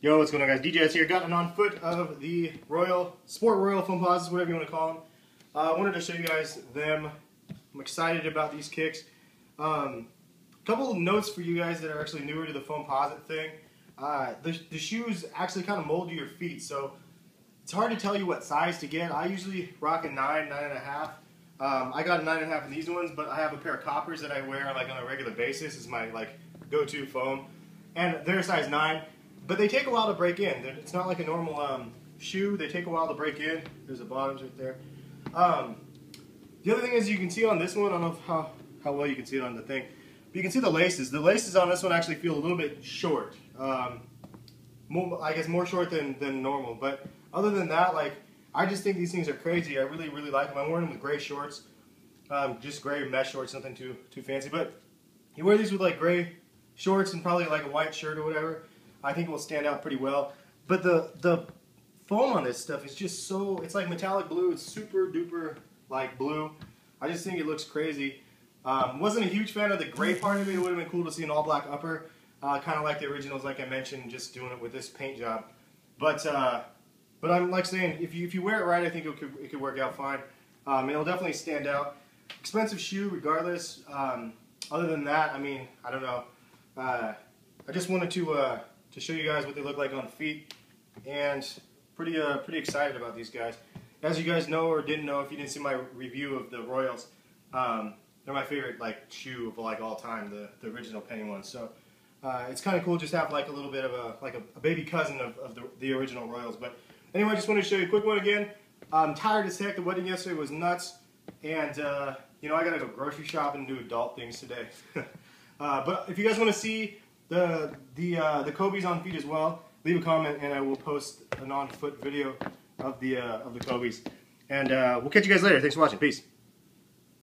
Yo, what's going on guys? DJ Hes here. Got an on foot of the Royal, Sport Royal foam Foamposites, whatever you want to call them. Uh, I wanted to show you guys them. I'm excited about these kicks. Um, couple of notes for you guys that are actually newer to the Foamposite thing. Uh, the, the shoes actually kind of mold to your feet, so it's hard to tell you what size to get. I usually rock a 9, 9.5. Um, I got a 9.5 in these ones, but I have a pair of coppers that I wear like on a regular basis. Is my like go-to foam. And they're size 9. But they take a while to break in. It's not like a normal um, shoe. They take a while to break in. There's the bottoms right there. Um, the other thing is you can see on this one, I don't know how, how well you can see it on the thing, but you can see the laces. The laces on this one actually feel a little bit short. Um, more, I guess more short than, than normal. But other than that, like, I just think these things are crazy. I really, really like them. I'm wearing them with gray shorts. Um, just gray mesh shorts, nothing too, too fancy. But you wear these with like gray shorts and probably like a white shirt or whatever. I think it will stand out pretty well. But the the foam on this stuff is just so it's like metallic blue. It's super duper like blue. I just think it looks crazy. Um, wasn't a huge fan of the gray part of it. It would have been cool to see an all black upper, uh, kind of like the originals, like I mentioned, just doing it with this paint job. But uh, but I'm like saying, if you if you wear it right, I think it could it could work out fine. Um, it'll definitely stand out. Expensive shoe, regardless. Um, other than that, I mean, I don't know. Uh, I just wanted to uh, to show you guys what they look like on feet, and pretty uh, pretty excited about these guys. As you guys know or didn't know, if you didn't see my review of the Royals, um, they're my favorite like shoe of like all time, the the original penny ones. So uh, it's kind of cool just to have like a little bit of a like a, a baby cousin of, of the, the original Royals. But anyway, I just wanted to show you a quick one again. I'm tired as heck. The wedding yesterday was nuts, and uh, you know I gotta go grocery shopping and do adult things today. uh, but if you guys want to see the the uh, the Kobe's on feet as well. Leave a comment and I will post an on foot video of the uh, of the Kobe's. And uh, we'll catch you guys later. Thanks for watching. Peace.